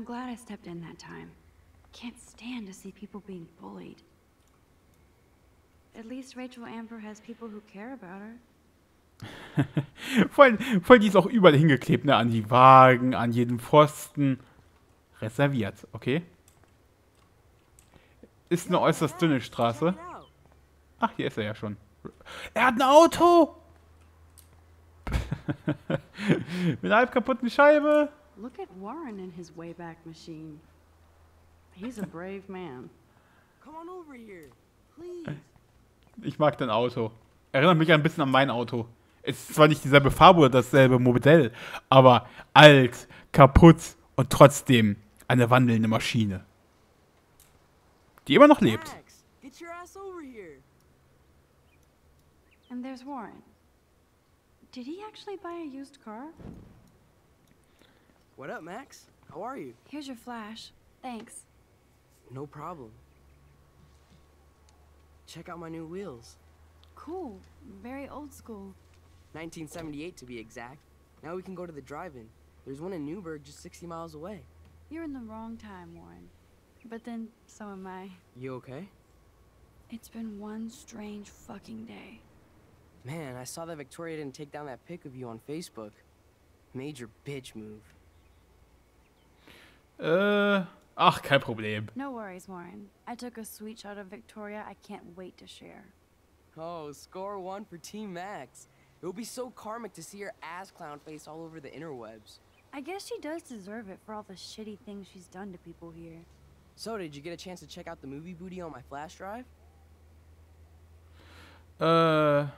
I'm glad I stepped in that time. Can't stand to see people being bullied. At least Rachel Amber has people who care about her. voll, voll die ist auch überall hingeklebt, ne? An die Wagen, an jeden Pfosten. Reserviert, okay? Ist eine äußerst dünne Straße. Ach, hier ist er ja schon. Er hat ein Auto! Mit einer halb kaputten Scheibe. Look at Warren in his Wayback Machine. He's a brave man. Come on over here, please. Ich mag dein Auto. Erinnert mich ein bisschen an mein Auto. Es ist zwar nicht dieselbe Farbe oder dasselbe Modell, aber alt, kaputt und trotzdem eine wandelnde Maschine. Die immer noch lebt. Max, get your ass over here. And there's Warren. Did he actually buy a used car? What up, Max? How are you? Here's your flash. Thanks. No problem. Check out my new wheels. Cool. Very old school. 1978 to be exact. Now we can go to the drive-in. There's one in Newburgh just 60 miles away. You're in the wrong time, Warren. But then, so am I. You okay? It's been one strange fucking day. Man, I saw that Victoria didn't take down that pic of you on Facebook. Major bitch move. Äh, ach, kein Problem. No worries, Warren. I took a sweet shot of Victoria I can't wait to share. Oh, score one for Team Max. It would be so karmic to see her ass clown face all over the interwebs. I guess she does deserve it for all the shitty things she's done to people here. So, did you get a chance to check out the movie booty on my flash drive? Äh.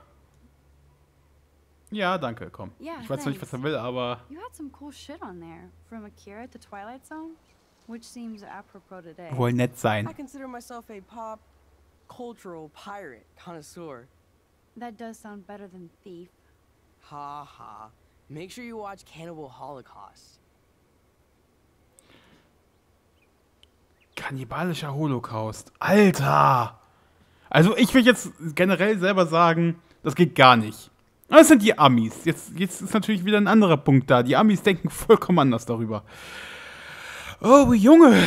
Ja, danke, komm. Yeah, ich weiß zwar nicht, was er will, aber. You had some cool shit on there. From Akira to Twilight Zone. Which seems apropos today. Wohl nett sein. I consider myself a pop cultural pirate connoisseur. That does sound better than thief. Ha ha. Make sure you watch Cannibal Holocaust. Kannibalischer Holocaust. Alter! Also ich will jetzt generell selber sagen, das geht gar nicht. Das sind die Amis. Jetzt, jetzt ist natürlich wieder ein anderer Punkt da. Die Amis denken vollkommen anders darüber. Oh, Junge!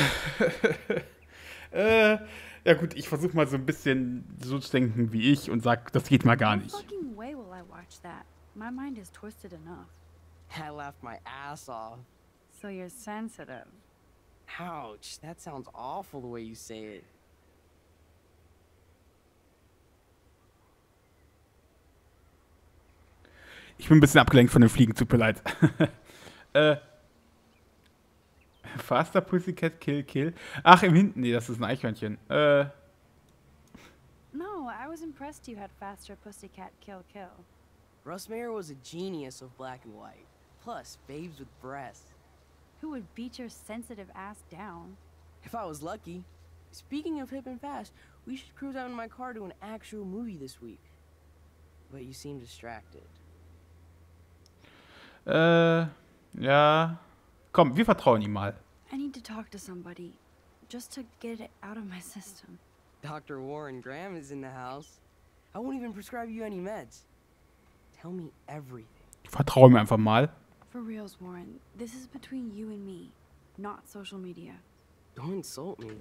äh, ja gut, ich versuche mal so ein bisschen so zu denken wie ich und sag, das geht mal gar nicht. My mind is twisted enough. I laughed my ass off. So you're sensitive. Ouch, that sounds awful the way you say it. Ich bin ein bisschen abgelenkt von den Fliegen, tut mir leid. äh. Faster Pussycat Kill Kill. Ach, im Hinten. Nee, das ist ein Eichhörnchen. Äh. No, I was impressed you had faster pussycat kill kill. Russ Mayer was a genius of black and white. Plus, babes with breasts. Who would beat your sensitive ass down? If I was lucky. Speaking of hip and fast, we should cruise out in my car to an actual movie this week. But you seem distracted. Äh. Ja. Komm, wir vertrauen ihm mal. I need to talk to somebody. Just to get it out of my system. Dr. Warren Graham is in the house. I won't even prescribe you any meds. Tell me everything. Ich vertraue ihm einfach mal. For reals, Warren, this is between you and me, not social media. Don't insult me.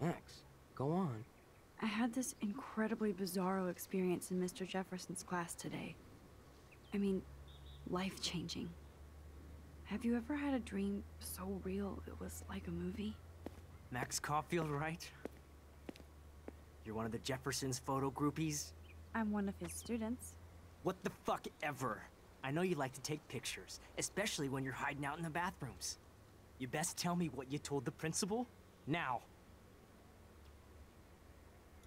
Max, go on. I had this incredibly bizarro experience in Mr. Jefferson's class today. I mean, life changing. Have you ever had a dream so real it was like a movie? Max Caulfield, right? You're one of the Jefferson's photo groupies? I'm one of his students. What the fuck ever? I know you like to take pictures, especially when you're hiding out in the bathrooms. You best tell me what you told the principal? Now.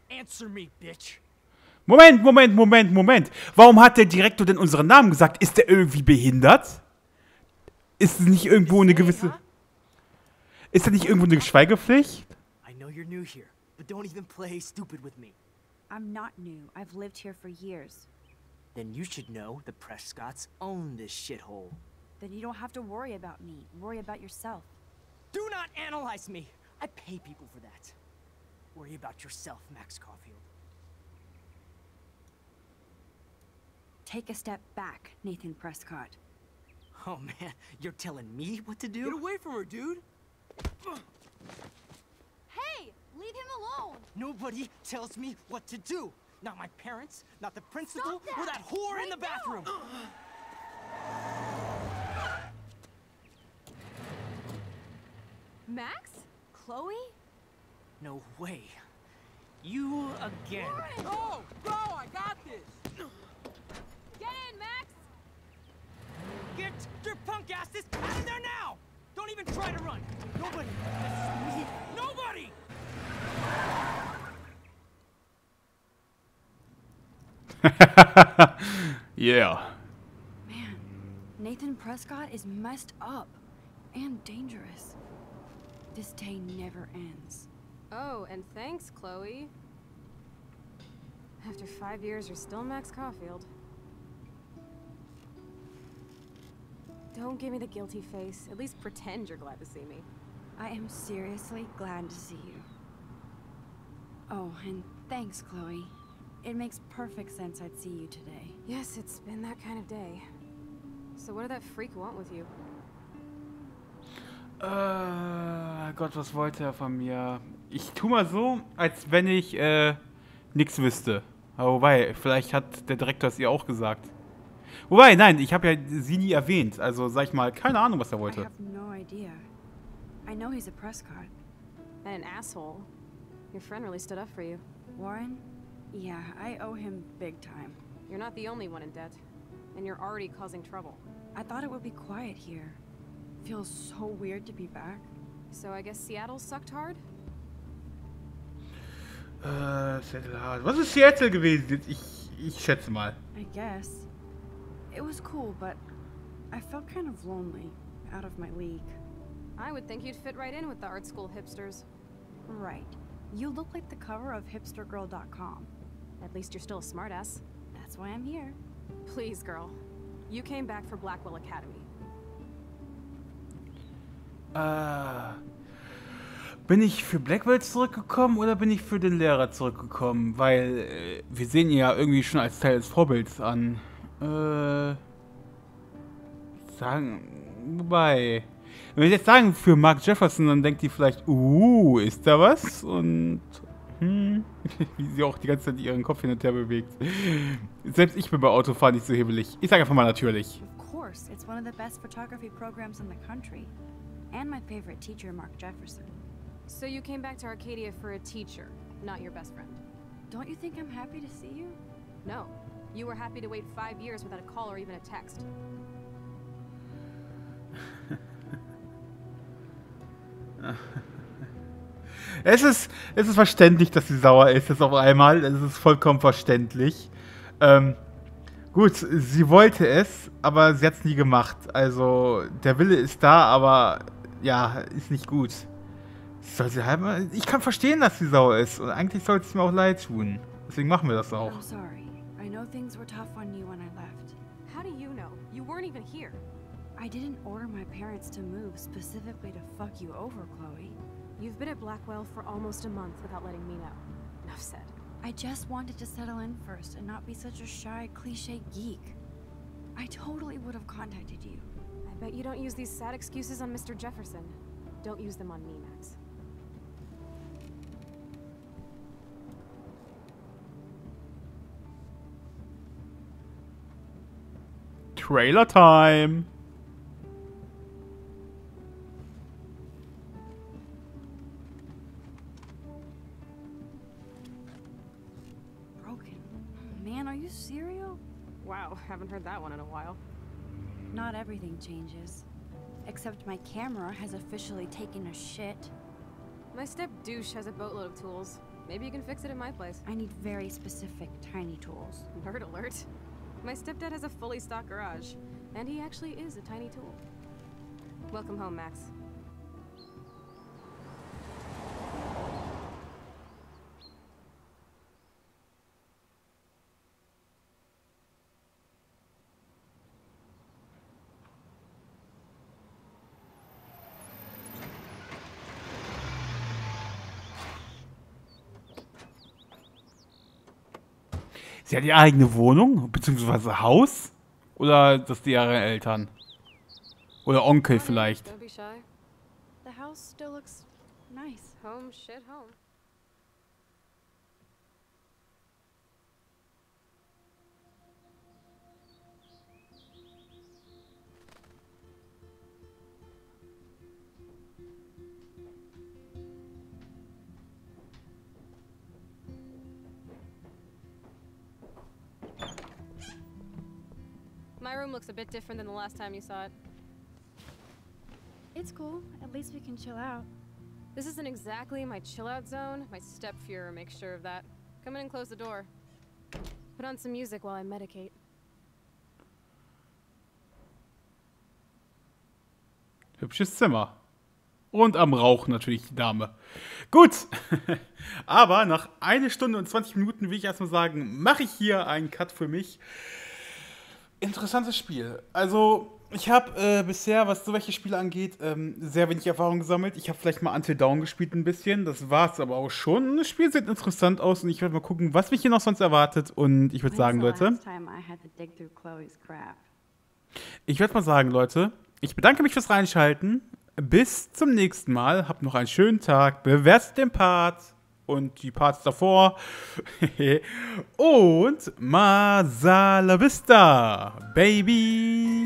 Answer me, bitch. Moment, Moment, Moment, Moment. Warum hat der Direktor denn unseren Namen gesagt? Ist der irgendwie behindert? Ist es nicht irgendwo eine gewisse. Ist da nicht irgendwo eine Schweigepflicht? I know you're new here, but don't even play stupid with me. I'm not new. I've lived here for years. Then you should know the Prescotts own this shithole. Then you don't have to worry about me. Worry about yourself. Do not analyze me! I pay people for that. Worry about yourself, Max Caulfield. Take a step back, Nathan Prescott. Oh man, you're telling me what to do? Get away from her, dude! Hey, leave him alone. Nobody tells me what to do. Not my parents, not the principal, Stop or that! that whore in the bathroom. Max? Chloe? No way. You again. Oh, go! I got this! Get in, Max! Get your punk asses out of there now! Don't even try to run. Nobody. Nobody. Yeah. Man, Nathan Prescott is messed up and dangerous. This day never ends. Oh, and thanks, Chloe. After five years, you're still Max Caulfield. Don't give me the guilty face. At least pretend you're glad to see me. I am seriously glad to see you. Oh, and thanks, Chloe. It makes perfect sense I'd see you today. Yes, it's been that kind of day. So what did that freak want with you? Äh, Gott, was wollte er von mir? Ich tu mal so, als wenn ich äh, nichts wüsste. Aber wobei, vielleicht hat der Direktor es ihr auch gesagt. Wobei, nein, ich habe ja sie nie erwähnt. Also sag ich mal, keine Ahnung, was er I wollte. have no idea. I know he's a Prescott. And an asshole. Your friend really stood up for you. Warren? Yeah, I owe him big time. You're not the only one in debt. And you're already causing trouble. I thought it would be quiet here. Feels so weird to be back. So I guess Seattle sucked hard? Äh, Seattle Hard. Was ist Seattle gewesen? Ich, ich schätze mal. I guess. It was cool, but I felt kind of lonely, out of my league. I would think you'd fit right in with the art school hipsters. Right. You look like the cover of hipstergirl.com. At least you're still a smartass. That's why I'm here. Please, girl. You came back for Blackwell Academy. Äh, bin ich für Blackwell zurückgekommen oder bin ich für den Lehrer zurückgekommen? Weil äh, wir sehen ihn ja irgendwie schon als Teil des Vorbilds an. Äh, sagen, wobei, wenn wir jetzt sagen für Mark Jefferson, dann denkt die vielleicht, uh, ist da was? Und hm, wie sie auch die ganze Zeit ihren Kopf hin und her bewegt. Selbst ich bin bei Autofahren nicht so hebelig. Ich sage einfach mal natürlich. Of course, it's one of the best photography programs in the country. And my favorite teacher, Mark Jefferson. So you came back to Arcadia for a teacher, not your best friend. Don't you think I'm happy to see you? No. You were happy to wait five years without a call or even a text. Es ist, es ist verständlich, dass sie sauer ist, jetzt auf einmal. Es ist vollkommen verständlich. Ähm, gut, sie wollte es, aber sie hat es nie gemacht. Also, der Wille ist da, aber ja, ist nicht gut. Soll sie halt mal, ich kann verstehen, dass sie sauer ist. Und eigentlich sollte es mir auch leid tun. Deswegen machen wir das auch. I'm sorry. I know things were tough on you when I left. How do you know? You weren't even here. I didn't order my parents to move specifically to fuck you over, Chloe. You've been at Blackwell for almost a month without letting me know. Enough said. I just wanted to settle in first and not be such a shy, cliche geek. I totally would have contacted you. I bet you don't use these sad excuses on Mr. Jefferson. Don't use them on me, Max. Trailer Time. Broken. Man, are you serial? Wow, haven't heard that one in a while. Not everything changes. Except my camera has officially taken a shit. My step douche has a boatload of tools. Maybe you can fix it in my place. I need very specific tiny tools. Nerd alert. My stepdad has a fully stocked garage, and he actually is a tiny tool. Welcome home, Max. Sie hat ihre eigene Wohnung, beziehungsweise Haus? Oder das die ihre Eltern? Oder Onkel vielleicht? Don't be shy. The the house still looks nice. Home, shit, home. My room looks a bit different than the last time you saw it. It's cool. At least we can chill out. This isn't exactly my chill out zone. My stepfuhrer makes sure of that. Come in and close the door. Put on some music while I medicate. Hübsches Zimmer. Und am Rauch natürlich die Dame. Gut, aber nach einer Stunde und 20 Minuten will ich erstmal sagen, mache ich hier einen Cut für mich. Interessantes Spiel. Also, ich habe äh, bisher, was solche Spiele angeht, ähm, sehr wenig Erfahrung gesammelt. Ich habe vielleicht mal Until Dawn gespielt ein bisschen, das war es aber auch schon. Das Spiel sieht interessant aus und ich werde mal gucken, was mich hier noch sonst erwartet. Und ich würde sagen, Leute, ich werde mal sagen, Leute, ich bedanke mich fürs Reinschalten. Bis zum nächsten Mal. Habt noch einen schönen Tag. Bewertet den Part und die Parts davor. und Masala Vista, Baby.